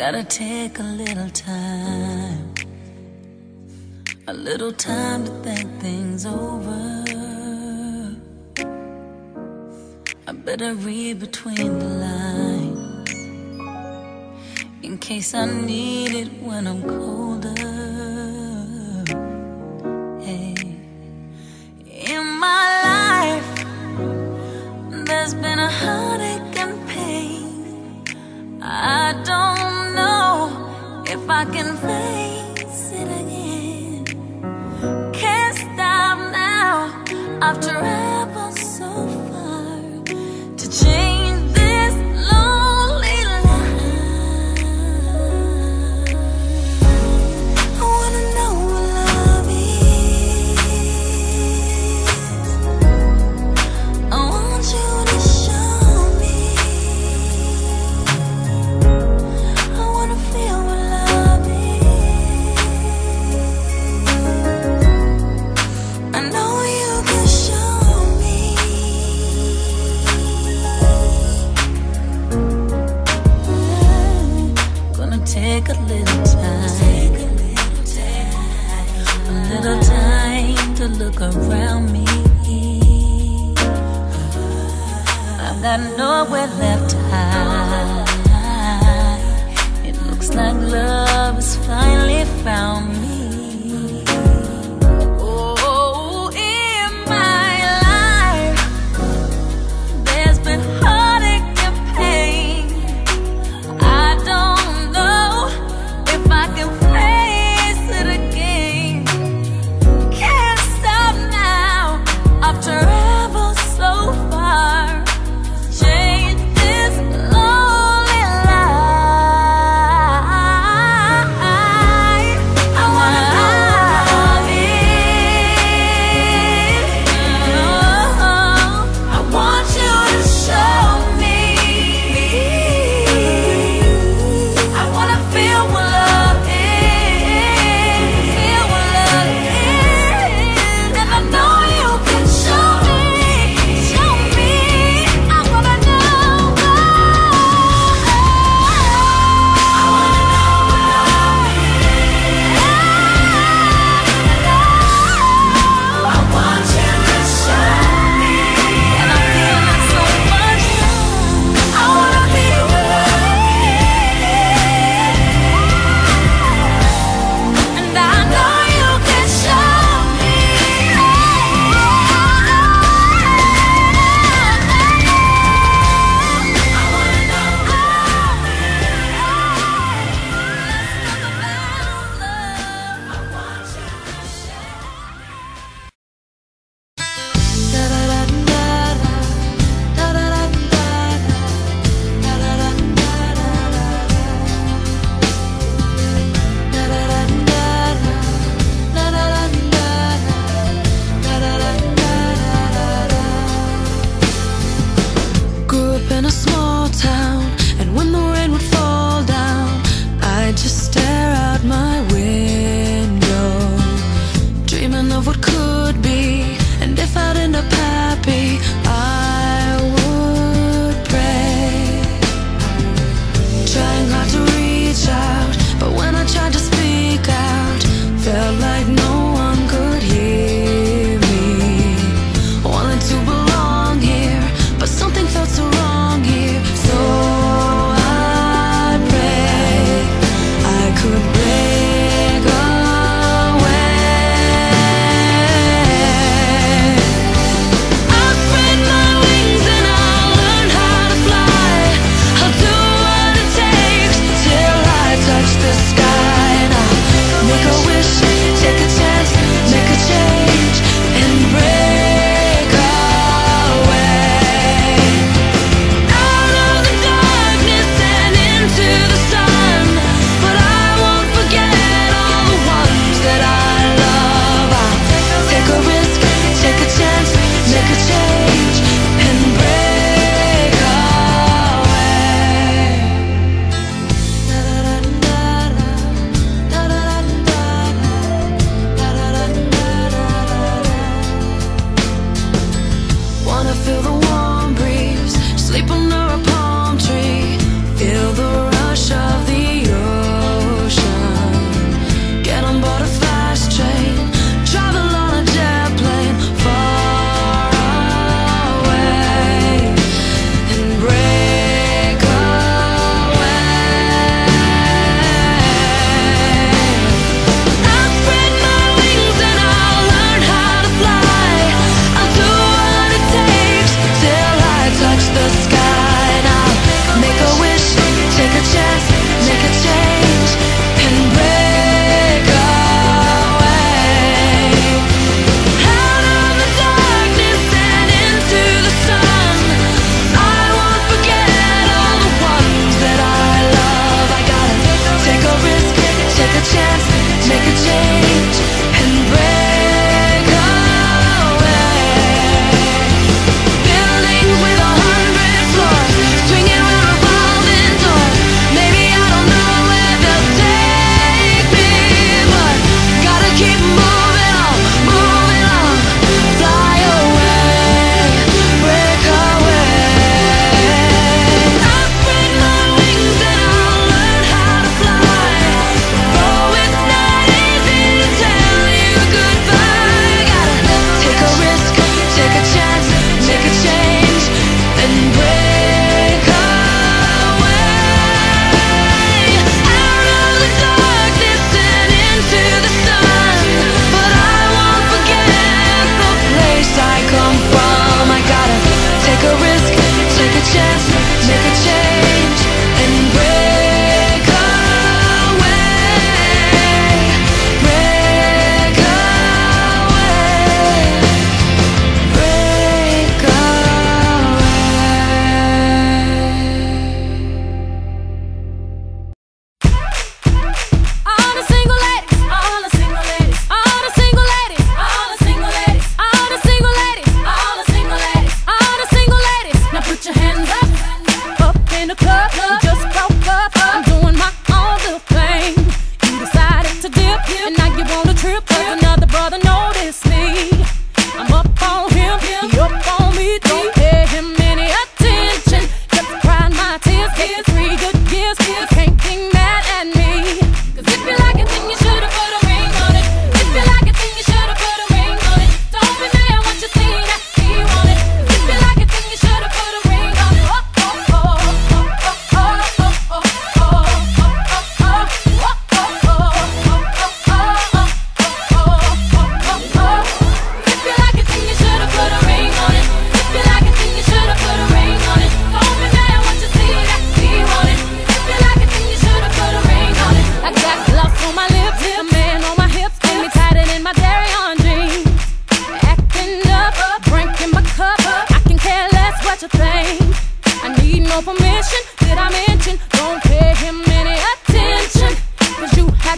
Gotta take a little time, a little time to think things over. I better read between the lines in case I need it when I'm colder. got nowhere left to hide. It looks like love has finally found me. light no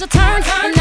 your turn, and